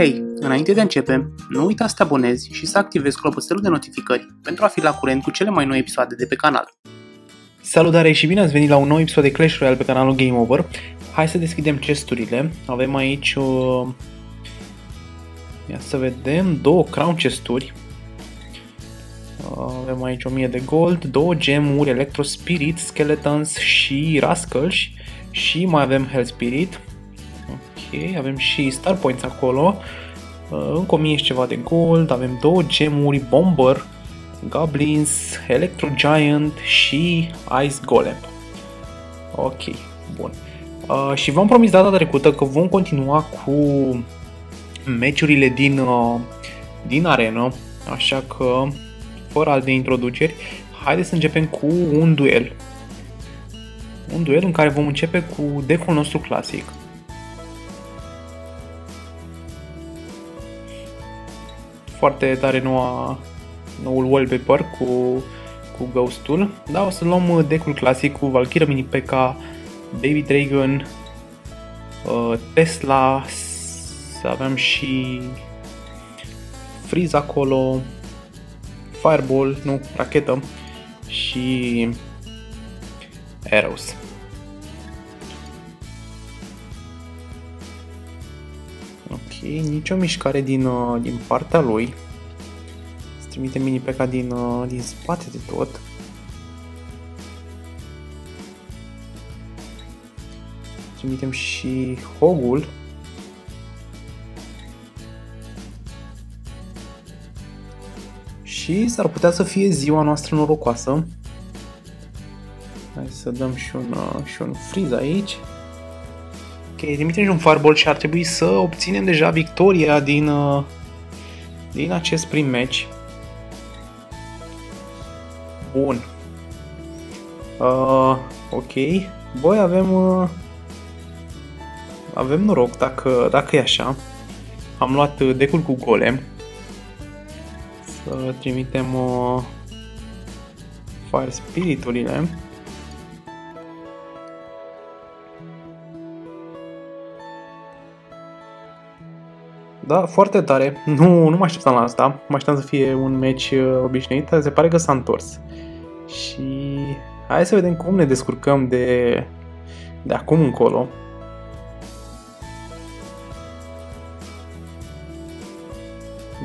Hei, înainte de a începe, nu uita să te abonezi și să activezi clopoțelul de notificări pentru a fi la curent cu cele mai noi episoade de pe canal. Salutare și bine ați venit la un nou episod de Clash Royale pe canalul Game Over. Hai să deschidem chesturile. Avem aici o... Ia să vedem, două crown chesturi. Avem aici 1000 de gold, două gemuri, Electro Spirit, Skeletons și Rascals și mai avem Hell Spirit. Ok, avem și Star Points acolo. Uh, încă 1000 și ceva de gold, avem două gemuri, Bomber, Goblins, Electro Giant și Ice Golem. Ok, bun. Uh, și v-am promis data trecută că vom continua cu meciurile din, uh, din arenă, așa că, fără alte introduceri, haideți să începem cu un duel. Un duel în care vom începe cu decul nostru clasic. Foarte tare noua, noul wallpaper cu, cu Ghost-ul, dar o să luăm decul clasic cu Valkyria Mini P.K., Baby Dragon, uh, Tesla, să avem și Freeze acolo, Fireball, nu, rachetă și Arrows. Ok, nicio mișcare din, uh, din partea lui. Să trimite mini peca din, uh, din spate de tot. Trimitem și Hogul. Și s-ar putea să fie ziua noastră norocoasă. Hai să dăm și un, uh, și un freeze aici. Ok, trimitem și un fireball și ar trebui să obținem deja victoria din, uh, din acest prim match. Bun. Uh, ok. Băi, avem... Uh, avem noroc dacă, dacă e așa. Am luat uh, decul cu golem. Să trimitem uh, Fire Spiriturile. Da, foarte tare. Nu, nu mă așteptam la asta. Mă așteptam să fie un match uh, obișnuit, dar se pare că s-a întors. Și hai să vedem cum ne descurcăm de, de acum încolo.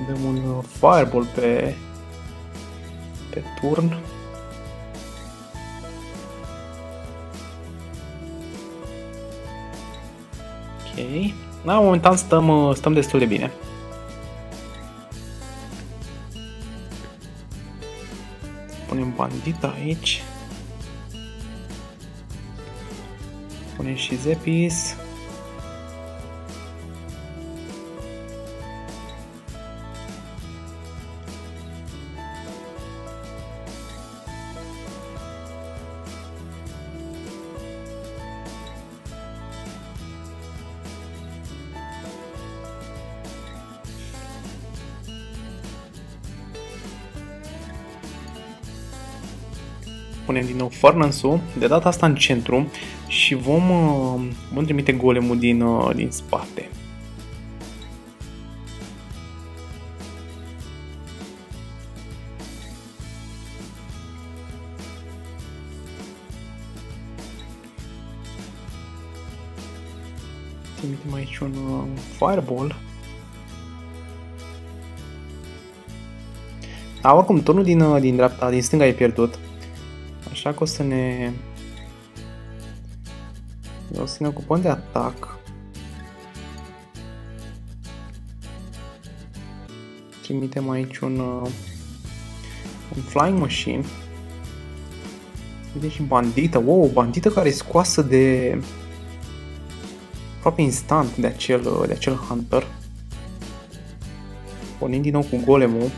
Dăm un uh, fireball pe, pe turn. Ok. Da, momentan stăm, uh, stăm destul de bine. Punem bandita aici. Punem și Zepis. Punem din nou furnace de data asta în centru și vom, uh, vom trimite golemul din, uh, din spate. Trimitem aici un uh, fireball. Da, oricum, turnul din, din dreapta, din stânga e pierdut. Așa că o să ne... O să ne ocupăm de atac. Trimitem aici un, uh, un flying machine. Uite și bandită. Wow, bandită care e scoasă de aproape instant de acel, de acel hunter. Pornim din nou cu golemul.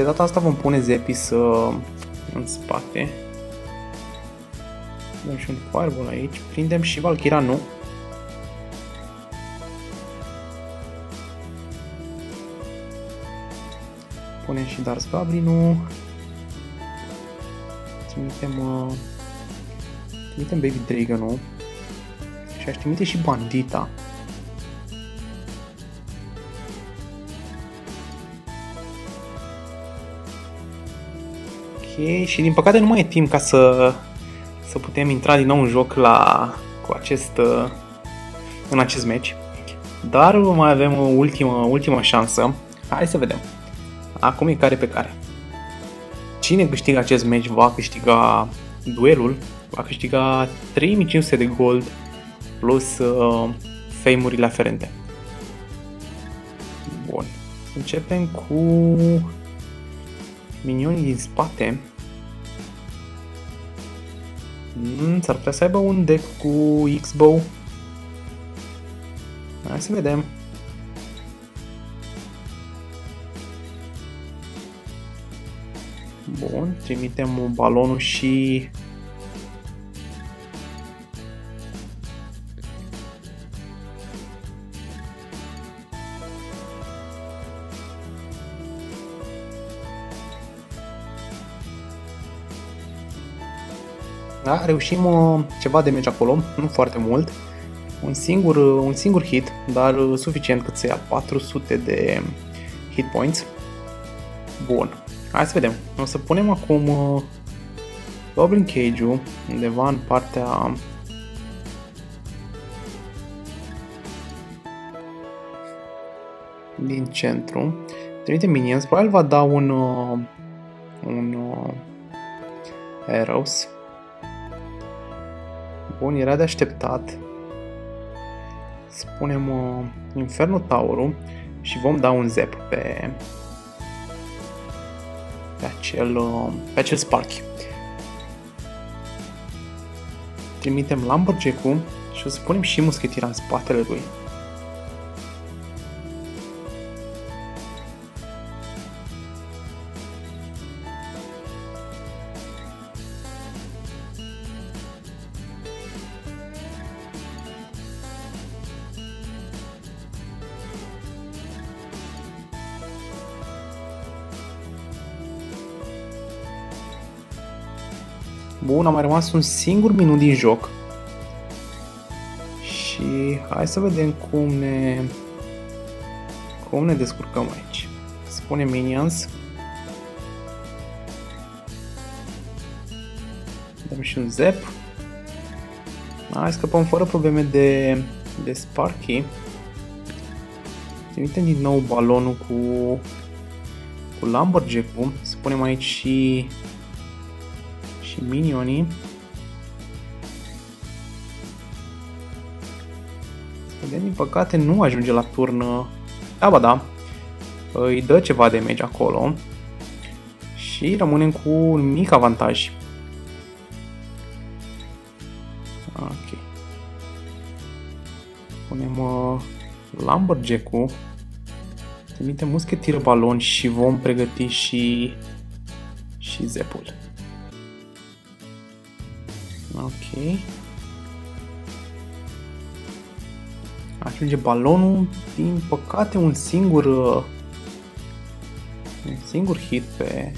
De data asta vom pune Zepis uh, în spate. Dăm și un fireball aici. Prindem și Valkyria, nu. Punem și Dars Goblin-ul. Trimitem, uh, trimitem Baby Dragon-ul. Și aș trimite și bandita. Ok, și din păcate nu mai e timp ca să, să putem intra din nou în joc la, cu acest, uh, în acest match. Dar mai avem o ultimă, ultimă șansă. Hai să vedem. Acum e care pe care. Cine câștigă acest match va câștiga duelul, va câștiga 3500 de gold plus uh, fame-urile aferente. Bun. Începem cu minionii din spate. Mm, s-ar putea să aibă un deck cu X-Bow. Hai să vedem. Bun, trimitem balonul și Da, reușim uh, ceva de meci acolo, nu foarte mult. Un singur, uh, un singur hit, dar uh, suficient cât să ia 400 de hit points. Bun, hai să vedem. O să punem acum uh, Goblin Cage-ul undeva în partea din centru. Trimite minions, probabil va da un uh, un uh, arrows Bun, era de așteptat. Spunem uh, Inferno Tauru și vom da un zep pe pe acel, uh, pe acel Sparky. Trimitem Lumberjack-ul și o să punem și muschetira în spatele lui. Bun, a mai rămas un singur minut din joc. Și hai să vedem cum ne cum ne descurcăm aici. Spune minions. Dăm și un zap. Hai, scăpăm fără probleme de, de Sparky. Trimitem din nou balonul cu, cu Lumberjack-ul. Spunem aici și și minionii. Vedem, din păcate nu ajunge la turn. Da, ba da. Îi dă ceva de damage acolo. Și rămânem cu un mic avantaj. Ok. Punem uh, Lumberjack-ul. Trimitem muschetir balon și vom pregăti și și zepul. Ok. Ajunge balonul. Din păcate un singur uh, un singur hit pe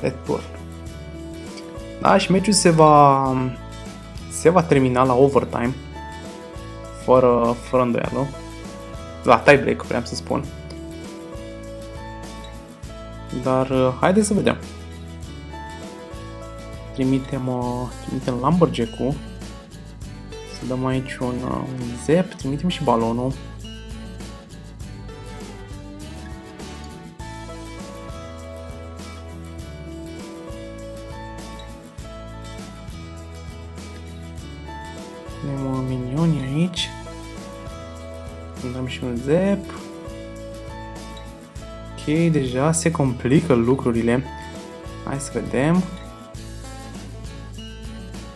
pe turn. Da, și meciul se va se va termina la overtime fără, fără îndoială la tiebreak, vreau să spun. Dar uh, haideți să vedem. Trimitem, uh, trimitem Lumberjack-ul. Să dăm aici un, uh, un zep, trimitem și balonul. Punem uh, minioni aici. Dăm și un zap. Ok, deja se complică lucrurile. Hai să vedem.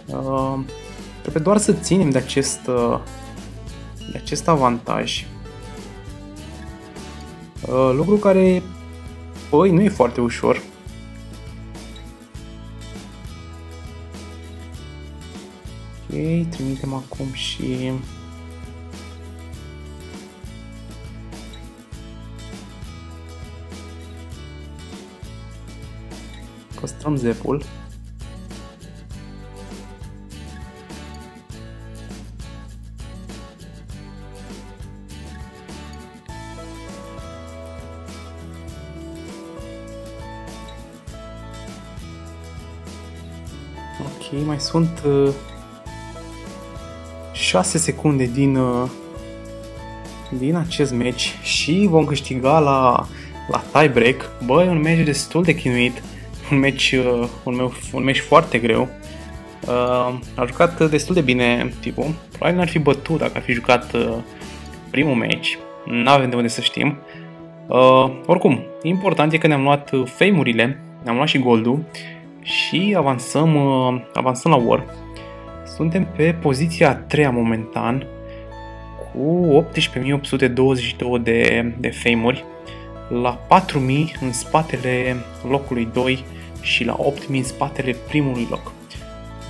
Uh, trebuie doar să ținem de acest, uh, de acest avantaj. Uh, lucru care, păi, nu e foarte ușor. Ok, trimitem acum și Păstrăm zepul. Ok, mai sunt uh, 6 secunde din, uh, din acest match și vom câștiga la, la tiebreak. Bă, e un match destul de chinuit, un match, uh, un, meu, un match foarte greu. Uh, a jucat destul de bine tipul, probabil n-ar fi bătut dacă ar fi jucat uh, primul match, n-avem de unde să știm. Uh, oricum, important e că ne-am luat uh, fame-urile, ne-am luat și goldul și avansăm, uh, avansăm la War. Suntem pe poziția a treia momentan cu 18.822 de, de fame-uri la 4.000 în spatele locului 2 și la 8.000 în spatele primului loc.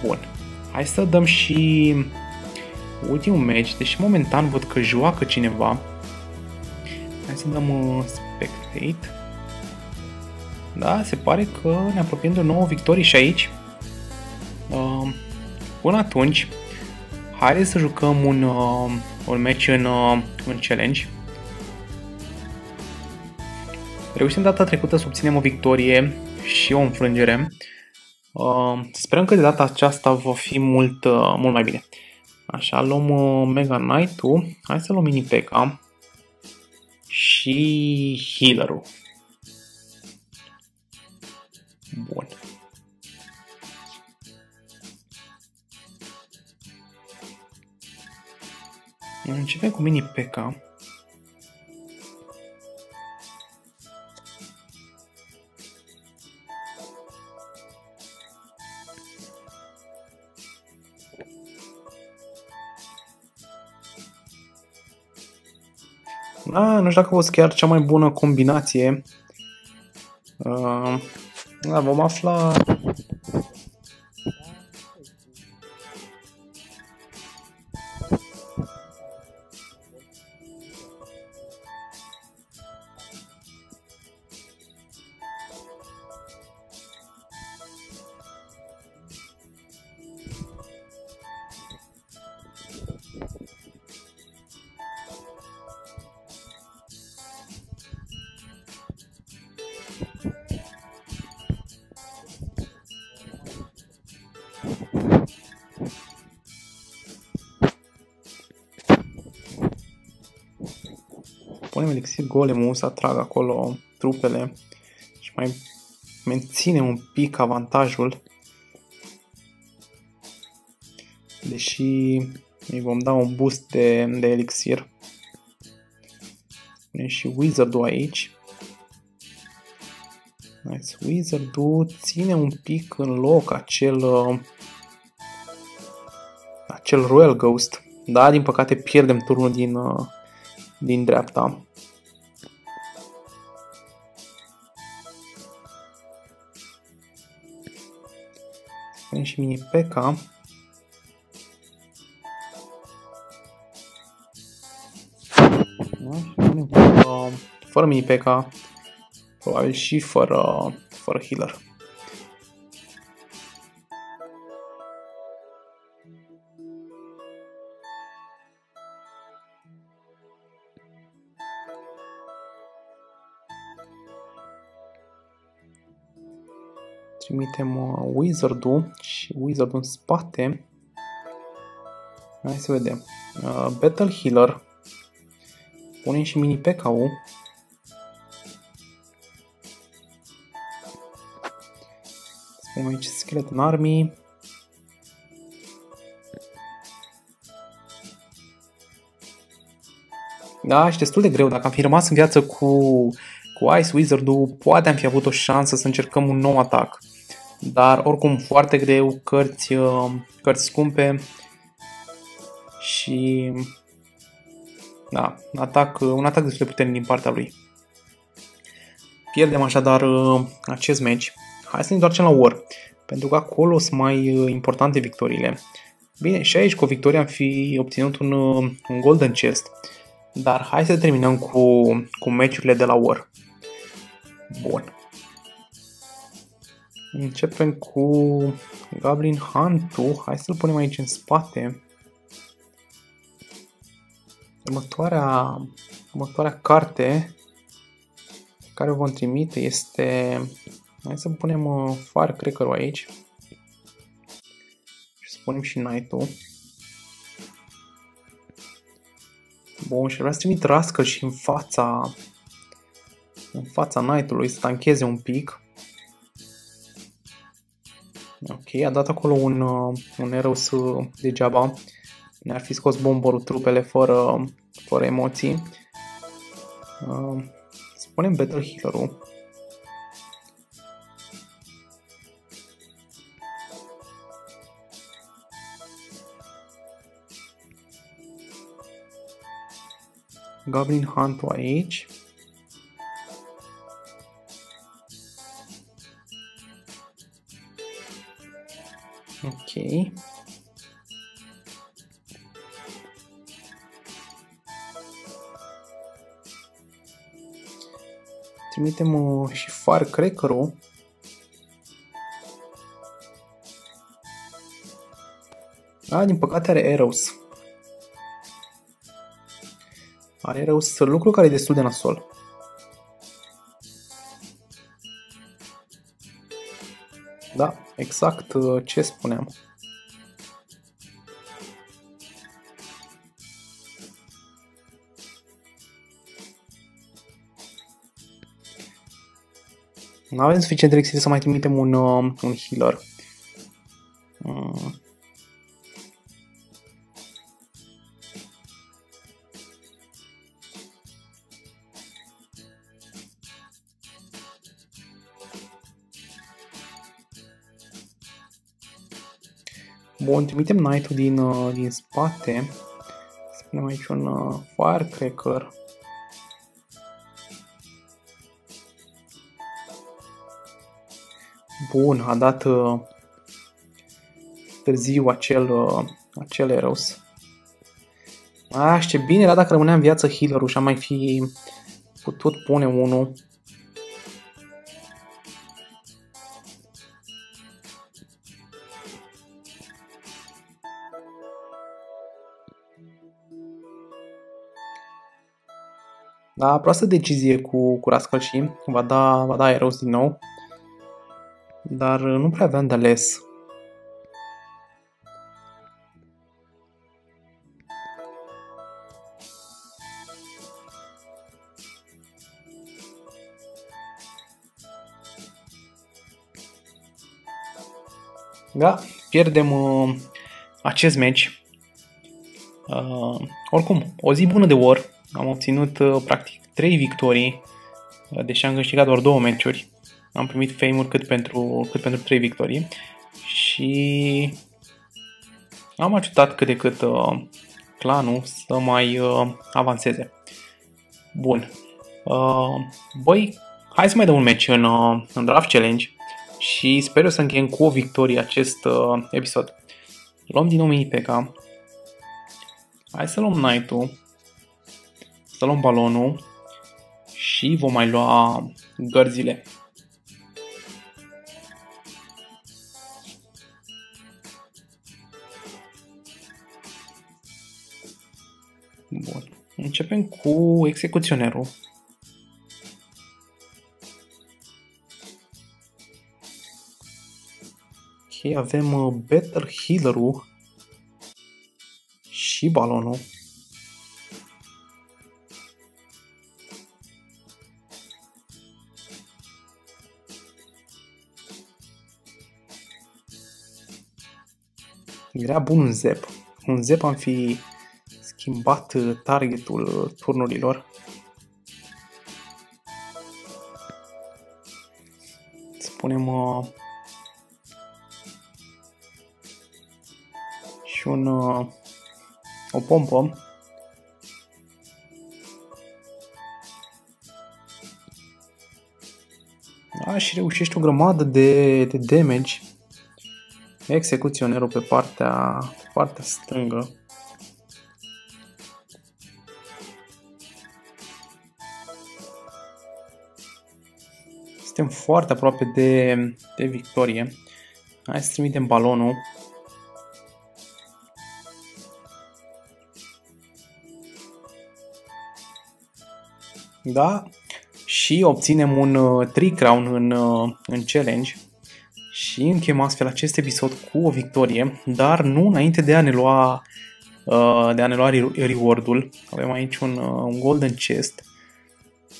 Bun, hai să dăm și ultimul match, deși momentan văd că joacă cineva. Hai să dăm uh, spectate. Da, se pare că ne apropiem de o nouă victorie și aici. Uh, până atunci, haideți să jucăm un, uh, un match în, uh, în challenge. Reușim data trecută să obținem o victorie și o înfrângere. Uh, sperăm că de data aceasta va fi mult, uh, mult mai bine. Așa, luăm uh, Mega Knight-ul. Hai să luăm Mini P.E.K.K.A. Și Healer-ul. Bun. Începem cu mini P.K. Da, nu știu dacă a fost chiar cea mai bună combinație. Uh, da, vom afla punem elixir golemul să atragă acolo trupele și mai menține un pic avantajul. Deși îi vom da un boost de, de elixir. Punem și Wizard-ul aici. Nice. Wizard-ul ține un pic în loc acel uh, acel Royal Ghost. Da, din păcate pierdem turnul din, uh, din dreapta. Punem și mini P.K. Da? fără mini P.K. Probabil și fără, fără healer. Trimitem uh, wizard-ul și wizard în spate. Hai să vedem. Uh, Battle Healer. Punem și mini P.K.-ul. Spunem aici Skeleton Army. Da, și destul de greu. Dacă am fi rămas în viață cu, cu Ice Wizard-ul, poate am fi avut o șansă să încercăm un nou atac dar oricum foarte greu, cărți, uh, cărți scumpe și da, un atac, un atac destul de puternic din partea lui. Pierdem așadar uh, acest match. Hai să ne întoarcem la War, pentru că acolo sunt mai uh, importante victoriile. Bine, și aici cu o victorie am fi obținut un, un Golden Chest, dar hai să terminăm cu, cu meciurile de la War. Bun. Începem cu Goblin Huntu. Hai să-l punem aici în spate. Următoarea, următoarea carte care o vom trimite este... Hai să punem uh, Fire Cracker-ul aici. Și să punem și Night-ul. Bun, și vreau să trimit Rascal și în fața în fața Night-ului să tancheze un pic. Ok, a dat acolo un, uh, un erou degeaba. Ne-ar fi scos bomborul trupele fără, fără emoții. Uh, spunem Battle Healer-ul. Goblin hunt aici. Ok. Trimitem uh, și Firecracker-ul. A, din păcate are Arrows. Are Arrows, lucru care e destul de nasol. Da, exact uh, ce spuneam. Nu avem suficient elixir să mai trimitem un, uh, un healer. Uh. Bun, trimitem Knight-ul din, uh, din spate. Să punem aici un uh, Firecracker. Bun, a dat uh, târziu acel, uh, acel Eros. Ah, ce bine era dacă rămânea în viață healer-ul și am mai fi putut pune unul. Da, proastă decizie cu, cu Rascal și va da, va da Eros din nou dar uh, nu prea aveam de ales. Da, pierdem uh, acest match. Uh, oricum, o zi bună de War. Am obținut uh, practic 3 victorii, uh, deși am câștigat doar două meciuri am primit fame-uri cât pentru, cât pentru 3 victorii și am ajutat cât de cât uh, clanul să mai uh, avanseze. Bun. Uh, băi, hai să mai dăm un match în, uh, în Draft Challenge și sper eu să încheiem cu o victorie acest uh, episod. Luăm din nou mini P.K. Hai să luăm Knight-ul, să luăm balonul și vom mai lua gărzile. Bun. Începem cu execuționerul. Ok, avem uh, Better Healer-ul și balonul. Era bun un zep. Un zep am fi schimbat uh, targetul uh, turnurilor. Spunem uh, și un, uh, o pompă. Da, și reușești o grămadă de, de damage. Execuționerul pe partea, pe partea stângă. suntem foarte aproape de, de victorie. Hai să trimitem balonul. Da? Și obținem un uh, Tree Crown în, uh, în challenge. Și încheiem astfel acest episod cu o victorie, dar nu înainte de a ne lua, uh, de a ne lua reward-ul. Avem aici un, uh, un golden chest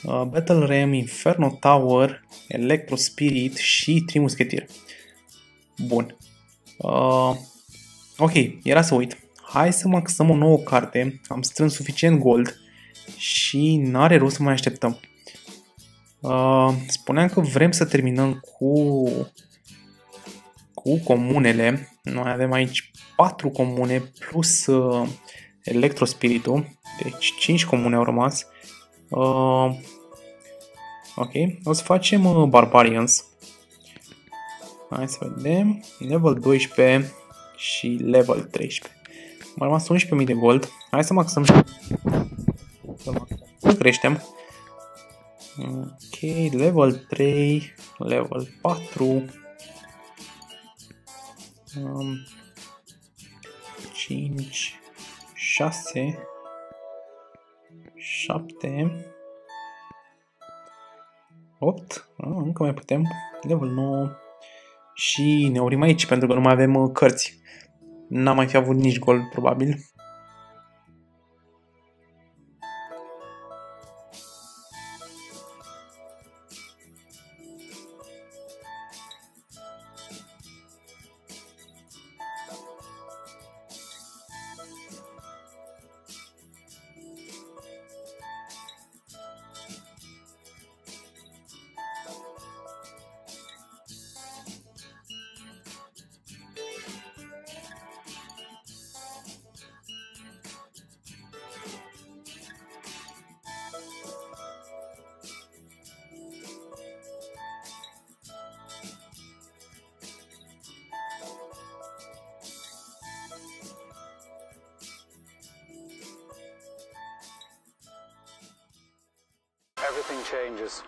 uh, Battle Ram, Inferno Tower, Electro Spirit și Trimuschetier. Bun. Uh, ok, era să uit. Hai să maxăm o nouă carte. Am strâns suficient gold și n-are rost să mai așteptăm. Uh, spuneam că vrem să terminăm cu cu comunele. Noi avem aici 4 comune plus uh, Electrospiritul. Deci 5 comune au rămas. Uh, ok, o să facem uh, Barbarians. Hai să vedem. Level 12 și level 13. Mai rămas 11.000 de gold. Hai să maxăm și să creștem. Ok, level 3, level 4. Um, 5, 6, 7, 8, ah, încă mai putem, level 9 și ne oprim aici pentru că nu mai avem uh, cărți. N-am mai fi avut nici gol, probabil. Everything changes.